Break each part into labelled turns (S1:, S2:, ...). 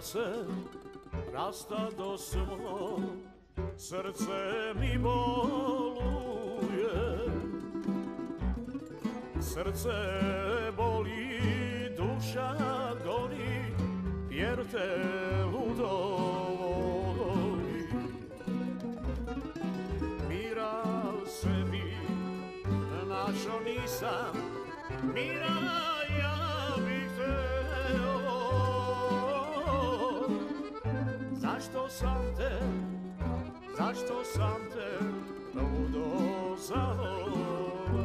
S1: se do smo Srce mi boluje Srce boli, duša goni, Jer te ludo se mi, našo nisam Mira ja Zašto sam te, zašto sam te ludo zavoleo?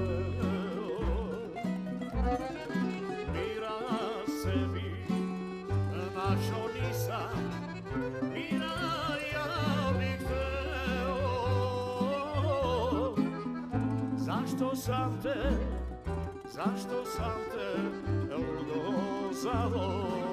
S1: Mira sebi, našo nisam, mira ja bih teo. Zašto sam te, zašto sam te ludo zavoleo?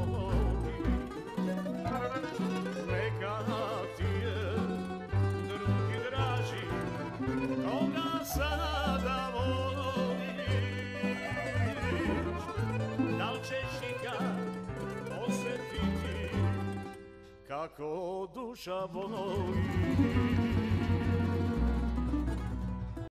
S1: jako dusza wołoi.